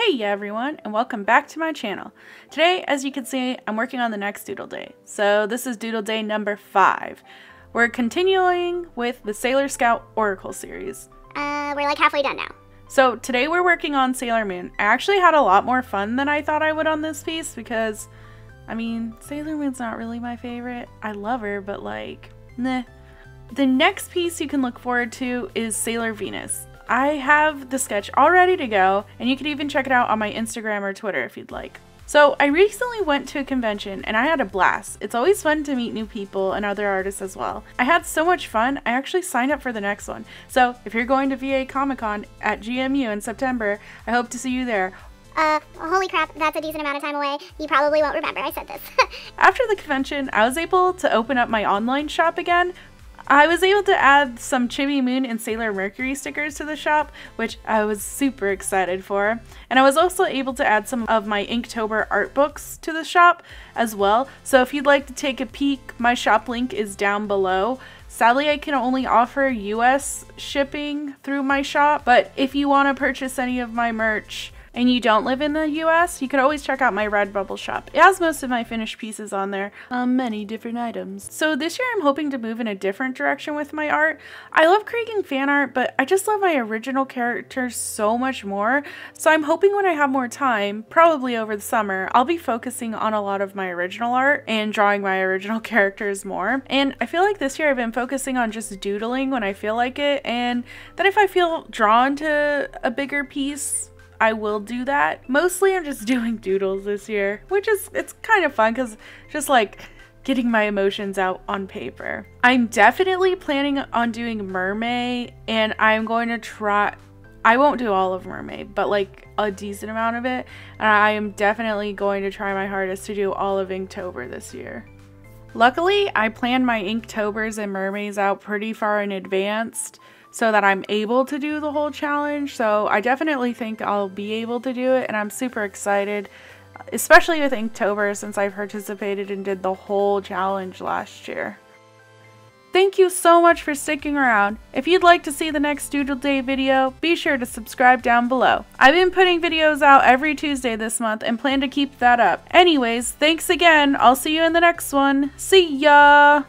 Hey everyone, and welcome back to my channel. Today, as you can see, I'm working on the next Doodle Day. So this is Doodle Day number 5. We're continuing with the Sailor Scout Oracle series. Uh, we're like halfway done now. So today we're working on Sailor Moon. I actually had a lot more fun than I thought I would on this piece because, I mean, Sailor Moon's not really my favorite. I love her, but like, meh. The next piece you can look forward to is Sailor Venus. I have the sketch all ready to go, and you can even check it out on my Instagram or Twitter if you'd like. So, I recently went to a convention and I had a blast. It's always fun to meet new people and other artists as well. I had so much fun, I actually signed up for the next one. So, if you're going to VA Comic Con at GMU in September, I hope to see you there. Uh, holy crap, that's a decent amount of time away. You probably won't remember I said this. After the convention, I was able to open up my online shop again, I was able to add some Chibi Moon and Sailor Mercury stickers to the shop, which I was super excited for. And I was also able to add some of my Inktober art books to the shop as well. So if you'd like to take a peek, my shop link is down below. Sadly, I can only offer US shipping through my shop, but if you want to purchase any of my merch, and you don't live in the US, you could always check out my Redbubble shop. It has most of my finished pieces on there, um, many different items. So this year I'm hoping to move in a different direction with my art. I love creating fan art, but I just love my original characters so much more. So I'm hoping when I have more time, probably over the summer, I'll be focusing on a lot of my original art and drawing my original characters more. And I feel like this year I've been focusing on just doodling when I feel like it, and then if I feel drawn to a bigger piece, I will do that. Mostly I'm just doing doodles this year, which is, it's kind of fun because just like getting my emotions out on paper. I'm definitely planning on doing MerMay and I'm going to try, I won't do all of MerMay, but like a decent amount of it. And I am definitely going to try my hardest to do all of Inktober this year. Luckily, I planned my Inktobers and MerMays out pretty far in advance so that I'm able to do the whole challenge. So I definitely think I'll be able to do it and I'm super excited, especially with Inktober since I participated and did the whole challenge last year. Thank you so much for sticking around. If you'd like to see the next Doodle Day video, be sure to subscribe down below. I've been putting videos out every Tuesday this month and plan to keep that up. Anyways, thanks again. I'll see you in the next one. See ya!